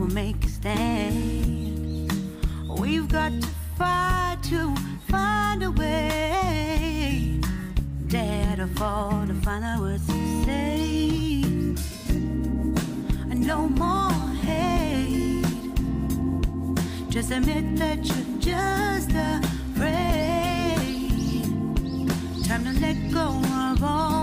we'll make a stand. We've got to fight to find a way. Dare to fall to find out what to say. No more hate. Just admit that you're just afraid. Time to let go of all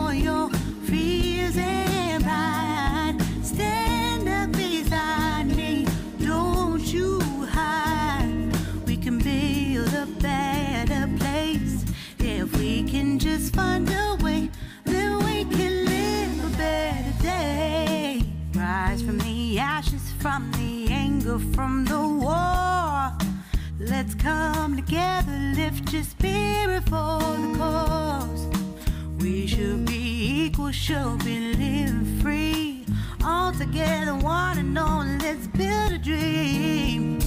just find a way. Then we can live a better day. Rise from the ashes, from the anger, from the war. Let's come together, lift your spirit for the cause. We should be equal, should be living free. All together, one and all, let's build a dream.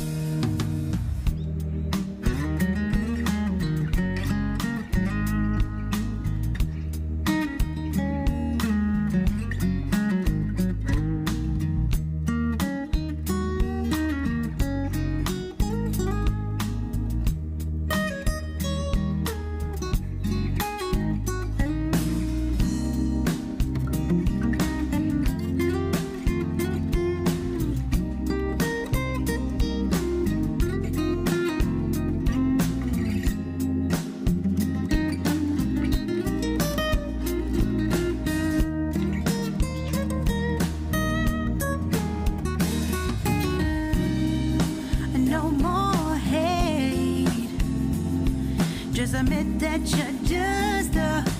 Admit that you're just afraid.